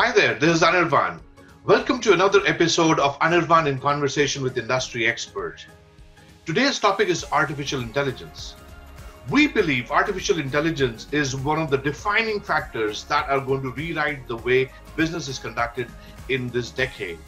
Hi there, this is Anirvan. Welcome to another episode of Anirvan in Conversation with Industry Expert. Today's topic is artificial intelligence. We believe artificial intelligence is one of the defining factors that are going to rewrite the way business is conducted in this decade.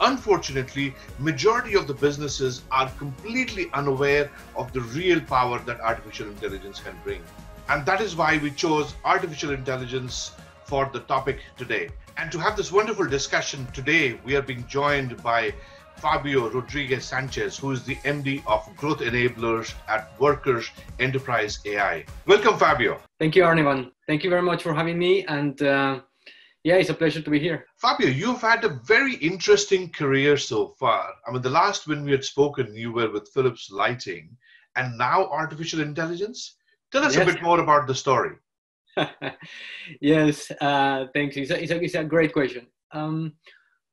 Unfortunately, majority of the businesses are completely unaware of the real power that artificial intelligence can bring. And that is why we chose artificial intelligence for the topic today. And to have this wonderful discussion today, we are being joined by Fabio Rodriguez Sanchez, who is the MD of Growth Enablers at Work.r's Enterprise AI. Welcome, Fabio. Thank you, Arnivan. Thank you very much for having me. And uh, yeah, it's a pleasure to be here. Fabio, you've had a very interesting career so far. I mean, the last when we had spoken, you were with Philips Lighting, and now artificial intelligence. Tell us yes. a bit more about the story. yes, uh, thanks. It's a, it's, a, it's a great question. Um,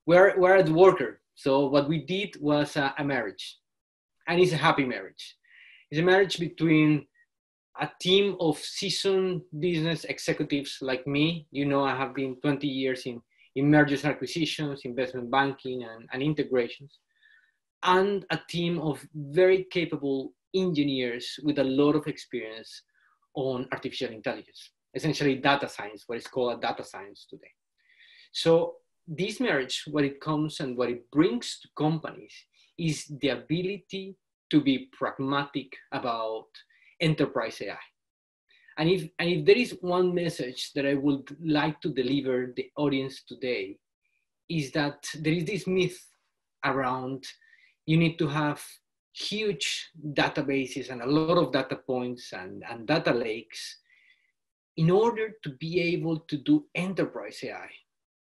we're, we're at Work.r. So what we did was a, a marriage, and it's a happy marriage. It's a marriage between a team of seasoned business executives like me. You know, I have been 20 years in, in mergers and acquisitions, investment banking, and, and integrations, and a team of very capable engineers with a lot of experience on artificial intelligence, essentially data science, what is called a data science today. So this marriage, what it comes and what it brings to companies is the ability to be pragmatic about enterprise AI. And if, and if there is one message that I would like to deliver the audience today, is that there is this myth around you need to have huge databases and a lot of data points and, and data lakes in order to be able to do enterprise AI.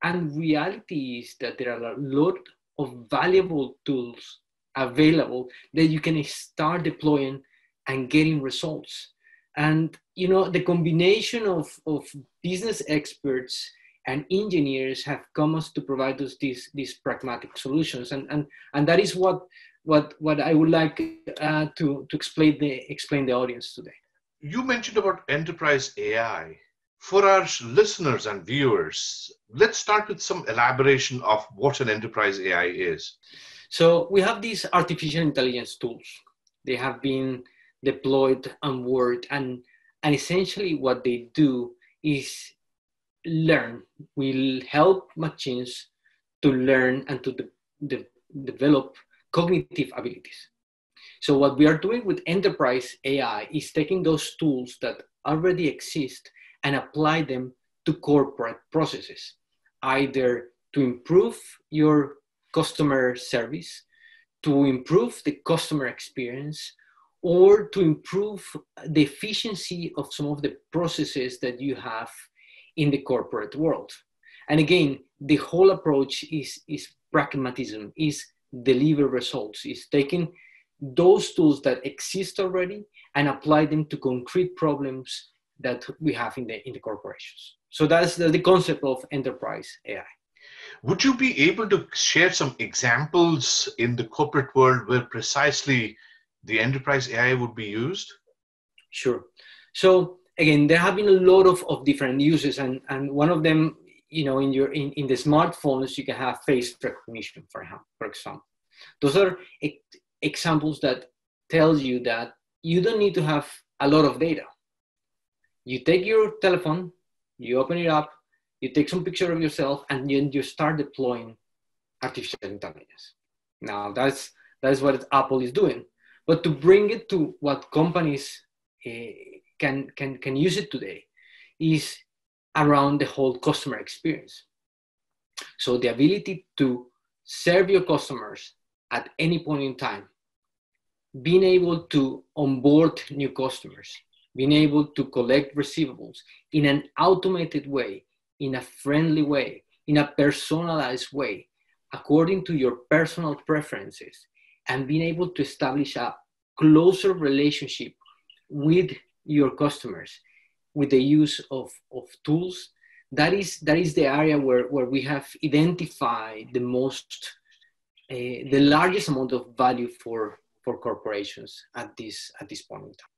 And reality is that there are a lot of valuable tools available that you can start deploying and getting results. And you know, the combination of, of business experts and engineers have come us to provide us these, these pragmatic solutions. And, and, and that is what, what, what I would like uh, to, to explain, the, explain the audience today. You mentioned about enterprise AI. For our listeners and viewers, let's start with some elaboration of what an enterprise AI is. So we have these artificial intelligence tools. They have been deployed and worked, and, and essentially what they do is learn. Will help machines to learn and to de- de- develop cognitive abilities. So what we are doing with enterprise AI is taking those tools that already exist and apply them to corporate processes, either to improve your customer service, to improve the customer experience, or to improve the efficiency of some of the processes that you have in the corporate world. And again, the whole approach is, is pragmatism, is deliver results, is taking those tools that exist already and apply them to concrete problems that we have in the in the corporations. So that's the, the concept of enterprise AI. Would you be able to share some examples in the corporate world where precisely the enterprise AI would be used? Sure. So again, there have been a lot of, of different uses, and, and one of them, you know, in your in, in the smartphones, you can have face recognition, for, for example. Those are examples that tells you that you don't need to have a lot of data you take your telephone, you open it up, you take some picture of yourself, and then you start deploying artificial intelligence. Now that's that's what Apple is doing. But to bring it to what companies uh, can can can use it today is around the whole customer experience. So the ability to serve your customers at any point in time, being able to onboard new customers, being able to collect receivables in an automated way, in a friendly way, in a personalized way, according to your personal preferences, and being able to establish a closer relationship with your customers with the use of, of tools. That is that is the area where, where we have identified the most uh, the largest amount of value for for corporations at this at this point in time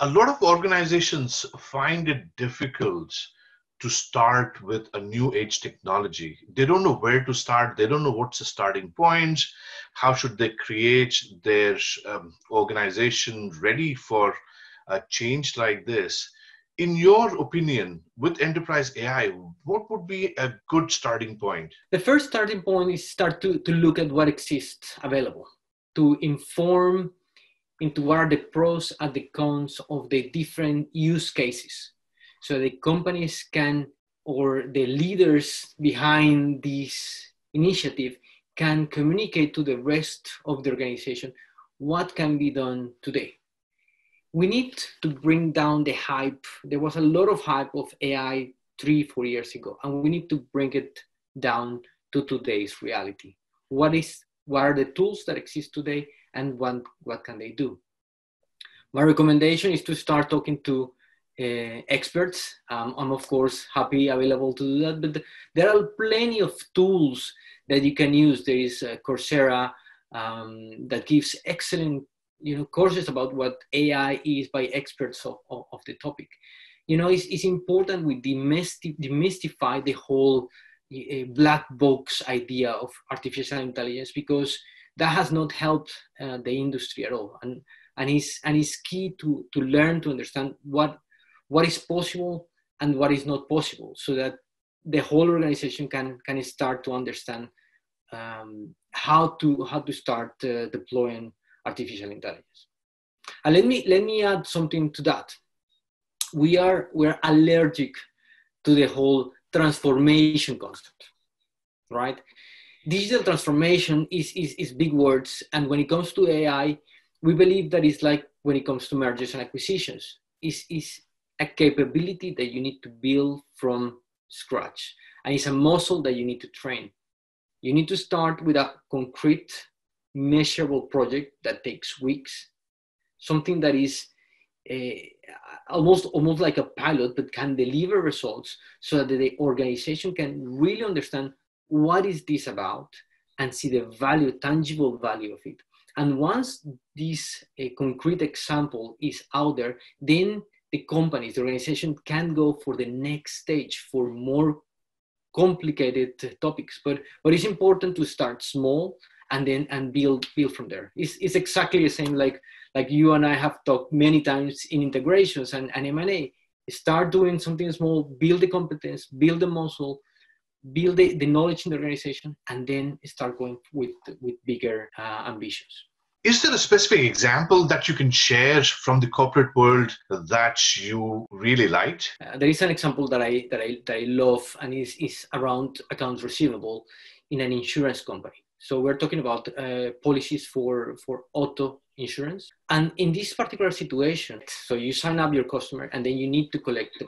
a lot of organizations find it difficult to start with a new age technology. They don't know where to start. They don't know what's the starting point. How should they create their um, organization ready for a change like this? In your opinion, with enterprise AI, what would be a good starting point? The first starting point is start to, to look at what exists available, to inform into what are the pros and the cons of the different use cases. So the companies can or the leaders behind this initiative can communicate to the rest of the organization what can be done today. We need to bring down the hype. There was a lot of hype of ai three four years ago and we need to bring it down to today's reality. What is what are the tools that exist today and what, what can they do my recommendation is to start talking to uh, experts. Um, I'm of course happy available to do that, but there are plenty of tools that you can use. There is uh, Coursera um, that gives excellent you know courses about what AI is by experts of, of, of the topic. You know, it's, it's important we demystify the whole uh, black box idea of artificial intelligence because that has not helped uh, the industry at all. And and it's and it's key to to learn to understand what what is possible and what is not possible so that the whole organization can can start to understand um, how to how to start uh, deploying artificial intelligence and let me let me add something to that we are we're allergic to the whole transformation concept right digital transformation is, is, is big words and when it comes to ai we believe that it's like when it comes to mergers and acquisitions is is a capability that you need to build from scratch. And it's a muscle that you need to train. You need to start with a concrete, measurable project that takes weeks, something that is almost almost like a pilot, but can deliver results so that the organization can really understand what is this about and see the value, tangible value of it. And once this uh, concrete example is out there, then the companies, the organization can go for the next stage for more complicated topics. But but it's important to start small and then and build build from there. It's, it's exactly the same like like you and I have talked many times in integrations and, and M&A. Start doing something small, build the competence, build the muscle, build the, the knowledge in the organization, and then start going with with bigger uh, ambitions. Is there a specific example that you can share from the corporate world that you really liked? Uh, there is an example that I that I that I love, and is is around accounts receivable in an insurance company. So we're talking about uh, policies for for auto insurance, and in this particular situation, so you sign up your customer, and then you need to collect the,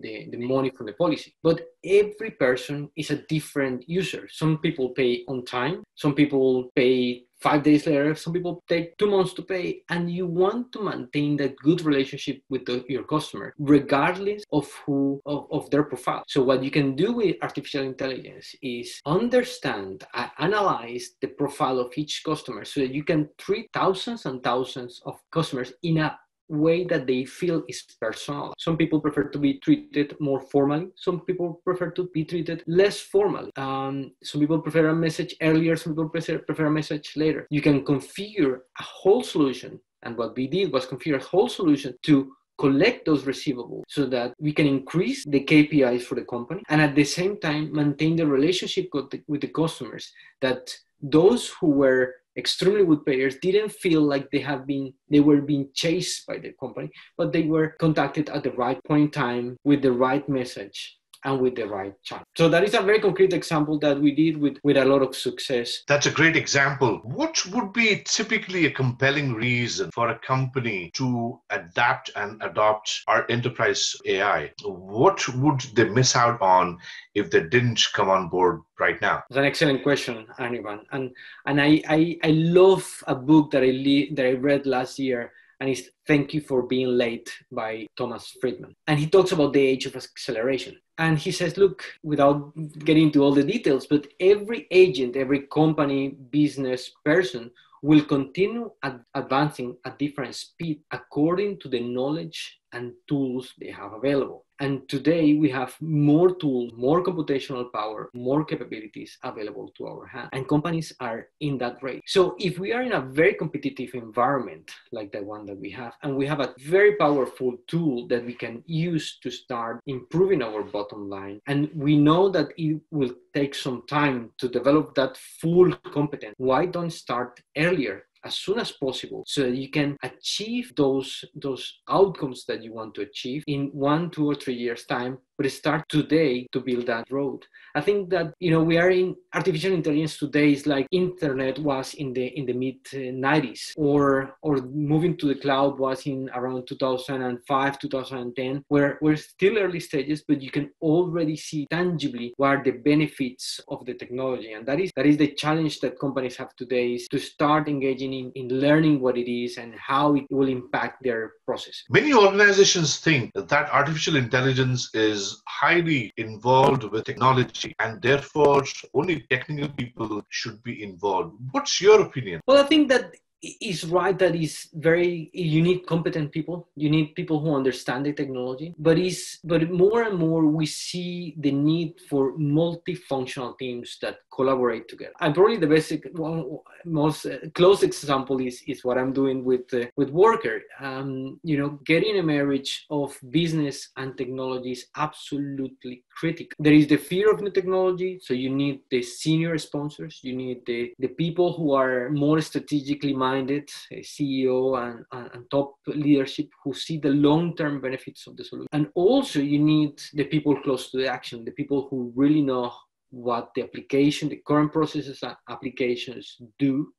the, the money from the policy. But every person is a different user. Some people pay on time. Some people pay five days later some people take two months to pay and you want to maintain that good relationship with the, your customer regardless of who of, of, their profile. So what you can do with artificial intelligence is understand uh, analyze the profile of each customer so that you can treat thousands and thousands of customers in a way that they feel is personal. Some people prefer to be treated more formally. Some people prefer to be treated less formally. Um, some people prefer a message earlier. Some people prefer, prefer a message later. You can configure a whole solution. And what we did was configure a whole solution to collect those receivables so that we can increase the KPIs for the company and at the same time maintain the relationship with the, with the customers that those who were extremely good players didn't feel like they have been they were being chased by the company but they were contacted at the right point in time with the right message and with the right channel. So that is a very concrete example that we did with, with a lot of success. That's a great example. What would be typically a compelling reason for a company to adapt and adopt our enterprise AI? What would they miss out on if they didn't come on board right now? It's an excellent question, Anirban. And and I, I, I love a book that I le- that I read last year and it's Thank You for Being Late by Thomas Friedman. And he talks about the age of acceleration. And he says, look, without getting into all the details, but every agent, every company, business person will continue ad- advancing at different speed according to the knowledge and tools they have available. And today we have more tools, more computational power, more capabilities available to our hand. And companies are in that race. So if we are in a very competitive environment like the one that we have, and we have a very powerful tool that we can use to start improving our bottom line, and we know that it will take some time to develop that full competence, why don't start earlier as soon as possible so that you can achieve those those outcomes that you want to achieve in one two or three years time but start today to build that road. I think that you know we are in artificial intelligence today is like internet was in the in the mid 90s or or moving to the cloud was in around 2005 2010 where we're still early stages but you can already see tangibly what are the benefits of the technology. And that is that is the challenge that companies have today is to start engaging in, in learning what it is and how it will impact their process. Many organizations think that artificial intelligence is is highly involved with technology and therefore only technical people should be involved. What's your opinion? Well, I think that is right that is very you need competent people you need people who understand the technology but is but more and more we see the need for multifunctional teams that collaborate together and probably the basic one most uh, close example is is what i'm doing with uh, with Work.r um, you know getting a marriage of business and technology is absolutely critical there is the fear of new technology so you need the senior sponsors you need the the people who are more strategically minded CEO and, and, and, top leadership who see the long-term benefits of the solution. And also you need the people close to the action, the people who really know what the application, the current processes and applications do,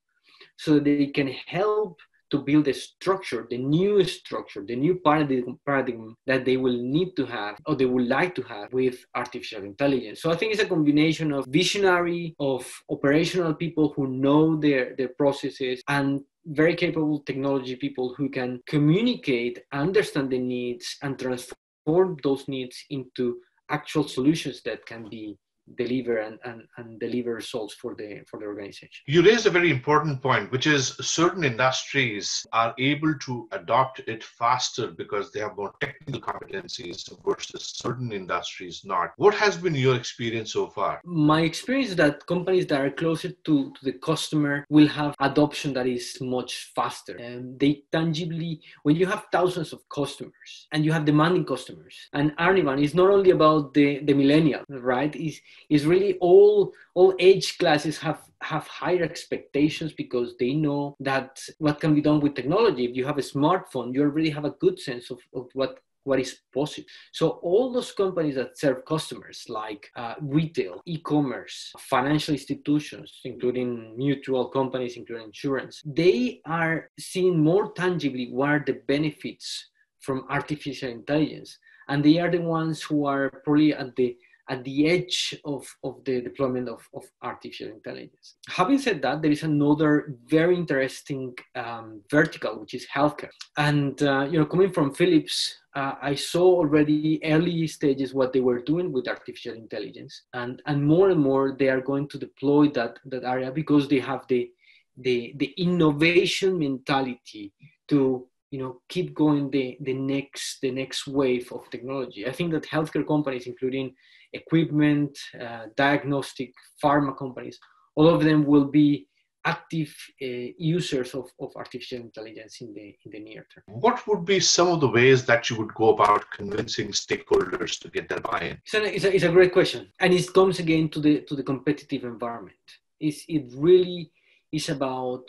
so they can help to build a structure, the new structure, the new paradigm, paradigm that they will need to have or they would like to have with artificial intelligence. So I think it's a combination of visionary, of operational people who know their, their processes and very capable technology people who can communicate, understand the needs, and transform those needs into actual solutions that can be deliver and, and, and deliver results for the for the organization. You raised a very important point, which is certain industries are able to adopt it faster because they have more technical competencies versus certain industries not. What has been your experience so far? My experience is that companies that are closer to, to the customer will have adoption that is much faster. And they tangibly, when you have thousands of customers and you have demanding customers, and Anirvan is not only about the, the millennial, right? Is is really all all age classes have have higher expectations because they know that what can be done with technology if you have a smartphone you already have a good sense of, of what what is possible. So all those companies that serve customers like uh, retail, e-commerce, financial institutions, including mutual companies, including insurance, they are seeing more tangibly what are the benefits from artificial intelligence. And they are the ones who are probably at the at the edge of, of the deployment of, of artificial intelligence. Having said that, there is another very interesting um, vertical, which is healthcare. And, uh, you know, coming from Philips, uh, I saw already early stages what they were doing with artificial intelligence. And, and more and more, they are going to deploy that, that area because they have the, the, the innovation mentality to you know keep going the the next the next wave of technology i think that healthcare companies including equipment, uh, diagnostic, pharma companies, all of them will be active uh, users of, of artificial intelligence in the in the near term. What would be some of the ways that you would go about convincing stakeholders to get their buy-in? It's a, it's a, it's a great question, and it comes again to the to the competitive environment. It's, it really is about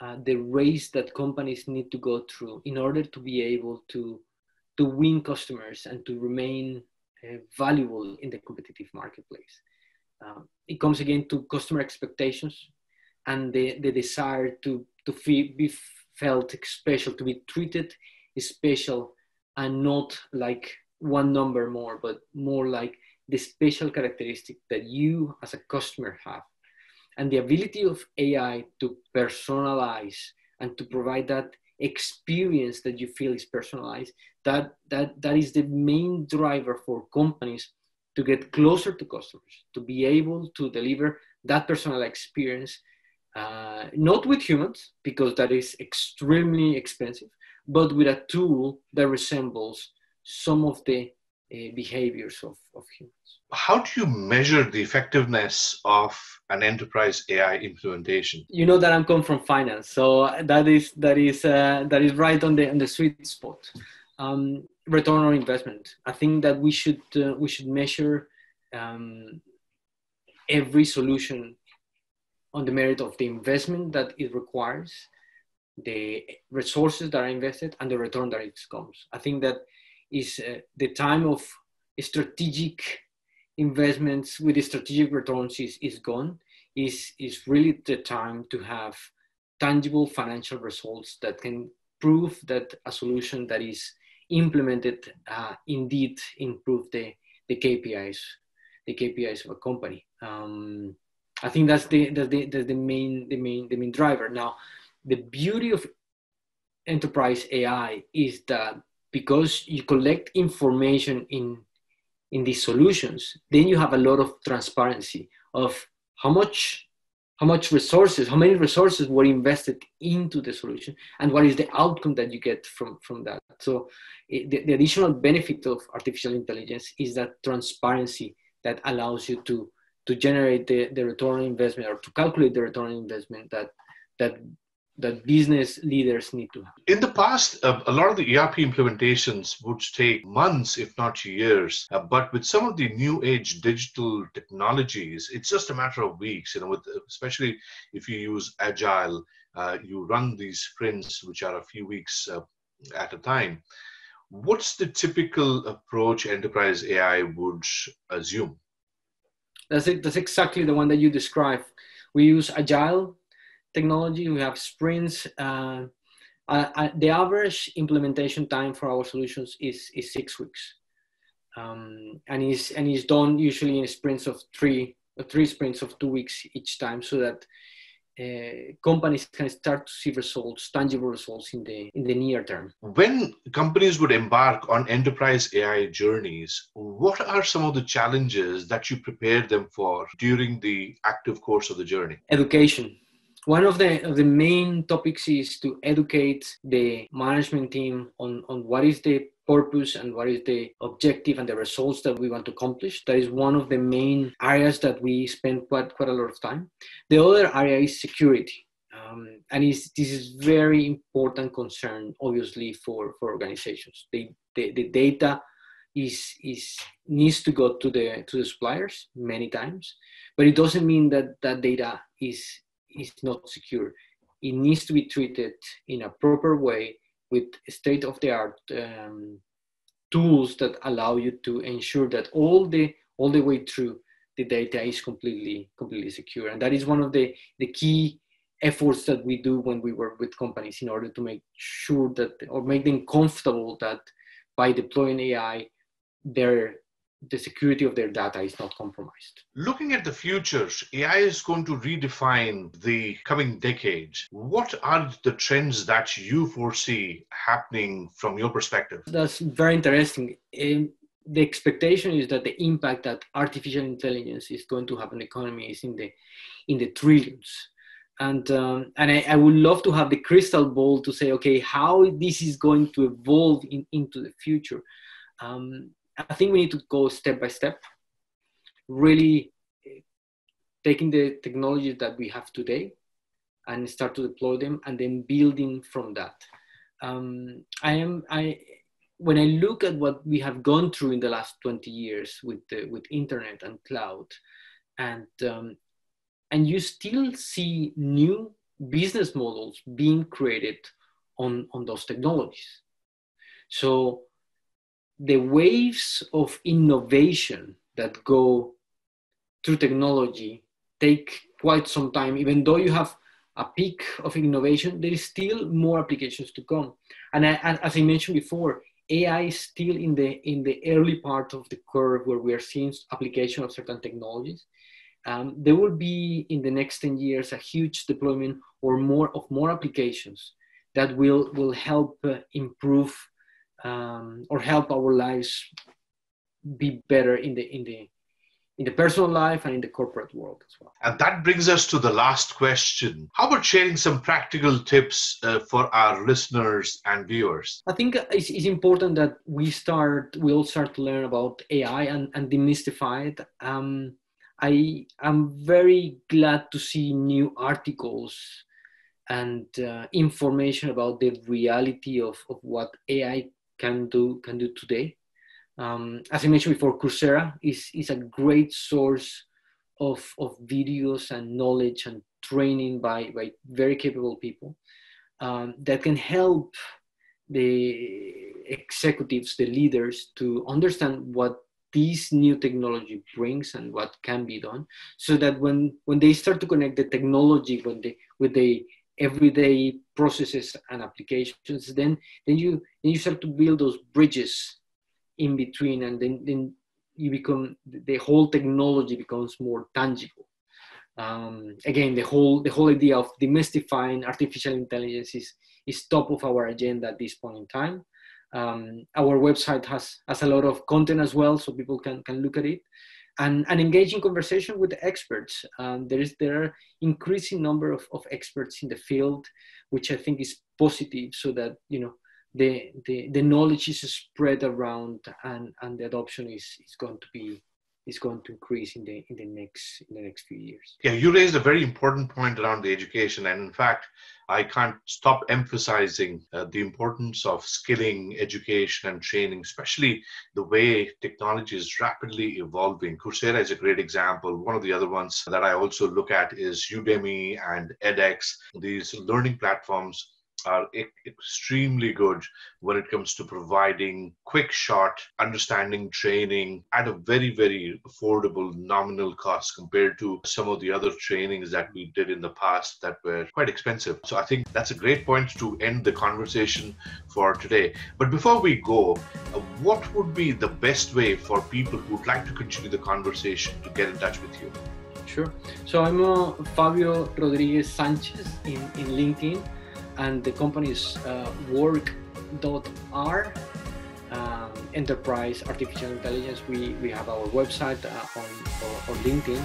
uh, the race that companies need to go through in order to be able to to win customers and to remain valuable in the competitive marketplace. Um, it comes again to customer expectations and the, the desire to, to feel, be felt special, to be treated special and not like one number more, but more like the special characteristic that you as a customer have. And the ability of AI to personalize and to provide that experience that you feel is personalized that that that is the main driver for companies to get closer to customers to be able to deliver that personal experience uh, not with humans because that is extremely expensive but with a tool that resembles some of the uh, behaviors of, of humans. How do you measure the effectiveness of an enterprise AI implementation? You know that I'm come from finance, so that is that is uh, that is right on the on the sweet spot. Um, return on investment. I think that we should uh, we should measure um, every solution on the merit of the investment that it requires, the resources that are invested, and the return that it comes. I think that is uh, the time of strategic investments with the strategic returns is, is gone is, is really the time to have tangible financial results that can prove that a solution that is implemented uh, indeed improve the, the KPIs, the KPIs of a company. Um, I think that's the, that's the, that's the main, the main, the main driver. Now, the beauty of enterprise AI is that because you collect information in in these solutions, then you have a lot of transparency of how much how much resources, how many resources were invested into the solution, and what is the outcome that you get from from that. So it, the, the additional benefit of artificial intelligence is that transparency that allows you to to generate the, the return on investment or to calculate the return on investment that that that business leaders need to have. In the past, uh, a lot of the ERP implementations would take months, if not years. Uh, but with some of the new age digital technologies, it's just a matter of weeks. You know, with, especially if you use agile, uh, you run these sprints, which are a few weeks uh, at a time. What's the typical approach enterprise AI would assume? That's it. That's exactly the one that you described. We use agile technology. We have sprints. Uh, uh, uh, the average implementation time for our solutions is, is six weeks. Um, and is and is done usually in sprints of three three sprints of two weeks each time so that uh, companies can start to see results, tangible results in the in the near term. When companies would embark on enterprise AI journeys, what are some of the challenges that you prepare them for during the active course of the journey? Education one of the of the main topics is to educate the management team on on what is the purpose and what is the objective and the results that we want to accomplish. That is one of the main areas that we spend quite quite a lot of time. The other area is security. Um, and this is very important concern obviously for for organizations. The, the, the data is is needs to go to the to the suppliers many times but it doesn't mean that that data is is not secure. It needs to be treated in a proper way with state of the art um, tools that allow you to ensure that all the all the way through the data is completely completely secure and that is one of the the key efforts that we do when we work with companies in order to make sure that or make them comfortable that by deploying ai their the security of their data is not compromised. Looking at the future, AI is going to redefine the coming decade. What are the trends that you foresee happening from your perspective? That's very interesting. Um, the expectation is that the impact that artificial intelligence is going to have on the economy is in the in the trillions and um, and I, I, would love to have the crystal ball to say okay how this is going to evolve in, into the future um, I think we need to go step by step, really eh, taking the technologies that we have today and start to deploy them and then building from that. Um, I am, I, when I look at what we have gone through in the last 20 years with, the, with internet and cloud, and, um, and you still see new business models being created on, on those technologies. So the waves of innovation that go through technology take quite some time. Even though you have a peak of innovation, there is still more applications to come. And, I, as I mentioned before, AI is still in the in the early part of the curve where we are seeing application of certain technologies. Um, there will be in the next 10 years a huge deployment or more of more applications that will will help uh, improve um, or help our lives be better in the in the in the personal life and in the corporate world as well. And that brings us to the last question. How about sharing some practical tips uh, for our listeners and viewers? I think it's, it's, important that we start, we all start to learn about AI and, and demystify it. Um, I am very glad to see new articles and uh, information about the reality of, of what AI can do can do today. Um, as I mentioned before, Coursera is, is a great source of, of videos and knowledge and training by, by very capable people um, that can help the executives, the leaders to understand what this new technology brings and what can be done so that when, when they start to connect the technology when they, with the everyday processes and applications, then, then, you, then you start to build those bridges in between and then, then you become the whole technology becomes more tangible. Um, again the whole the whole idea of demystifying artificial intelligence is, is top of our agenda at this point in time. Um, our website has has a lot of content as well so people can can look at it and an engaging conversation with the experts. Um, there is there are increasing number of, of experts in the field which i think is positive so that you know the, the, the knowledge is spread around and, and the adoption is, is going to be is going to increase in the in the next in the next few years. Yeah, you raised a very important point around the education, and in fact, I can't stop emphasizing uh, the importance of skilling, education, and training, especially the way technology is rapidly evolving. Coursera is a great example. One of the other ones that I also look at is Udemy and edX. These learning platforms are e- extremely good when it comes to providing quick shot understanding training at a very very affordable nominal cost compared to some of the other trainings that we did in the past that were quite expensive. So i think that's a great point to end the conversation for today. But before we go uh, what would be the best way for people who'd like to continue the conversation to get in touch with you? Sure. So I'm uh, Fabio Rodriguez Sanchez in, in LinkedIn and the company is uh, work.r um, enterprise artificial intelligence. We, we have our website uh, on or, or linkedin.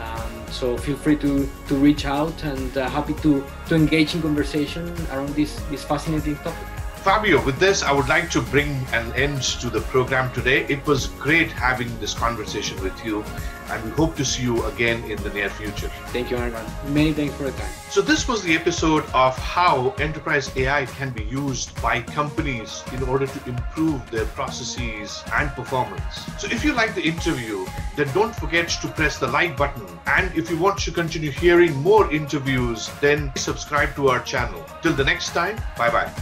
Um, so feel free to, to reach out and uh, happy to, to engage in conversation around this, this fascinating topic Fabio, with this, I would like to bring an end to the program today. It was great having this conversation with you, and we hope to see you again in the near future. Thank you, Arman. Many thanks for the time. So, this was the episode of how enterprise AI can be used by companies in order to improve their processes and performance. So, if you like the interview, then don't forget to press the like button. And if you want to continue hearing more interviews, then subscribe to our channel. Till the next time, bye bye.